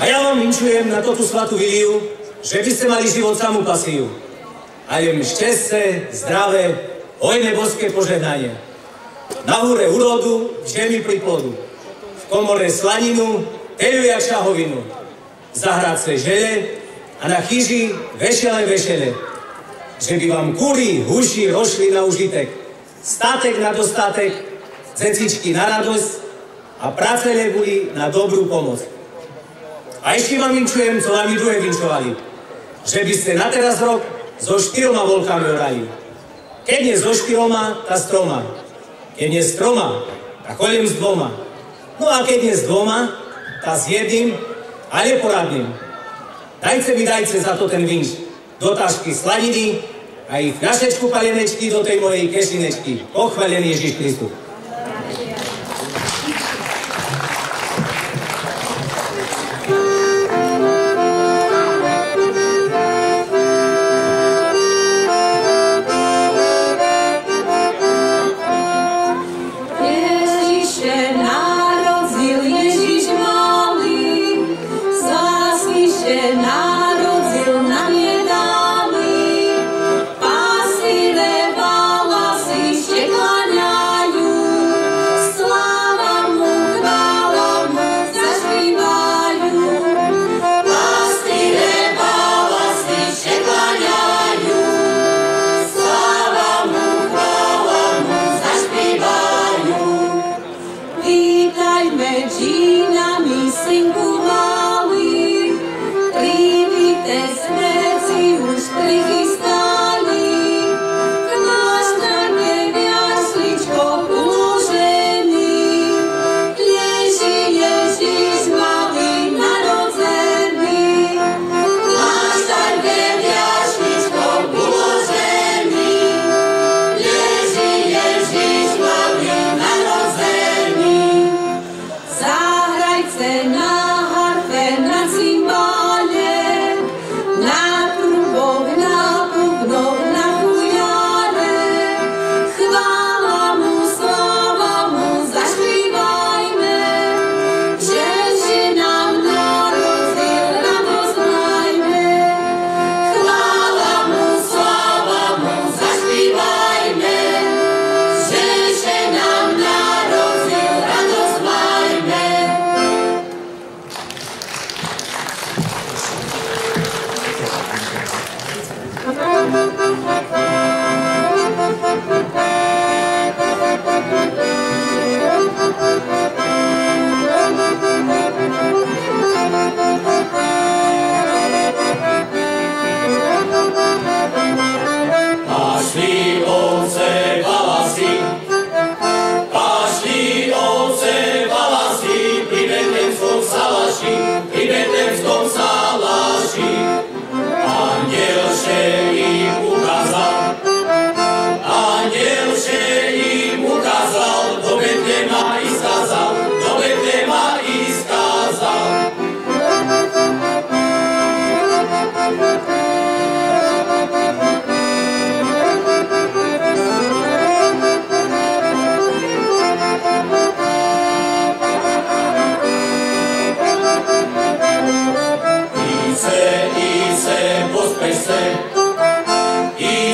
A ja vám vinčujem na toto svatú víliu, že by ste mali život samú pasiu. A je mi šťastie, zdravé, hojné boské požehnanie. Na hore urodu, žemi pri. V komore slaninu, teju ja šahovinu. Zahrad se žele a na chyži vešele vešele. Že by vám kúry, huši rošli na užitek. Statek na dostatek, cecičky na radosť a práce neboli na dobrú pomoc. A ešte vám vinčujem, co vám i druhé vinčovali. Že by ste na teraz rok so štyroma volkami orali. Keď nie so štyroma, tá stroma. Keď nie s troma, tak chodím s dvoma. No a keď nie s dvoma, tá s jedným a neporadným. Dajte mi, dajte za to ten vinč. Do tašky sladiny a ich našečku palenečky do tej mojej kešinečky. Pochválený Ježiš Kristus.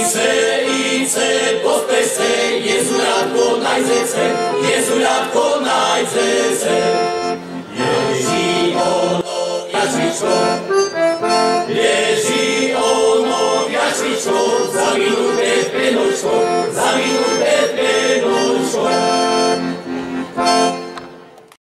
ice, ice, pospese, Jezulatko najzece, Jezulatko najzece. Leży ono jaśniczko, leży ono jaśniczko, za minutę w pienuczko, za minutę w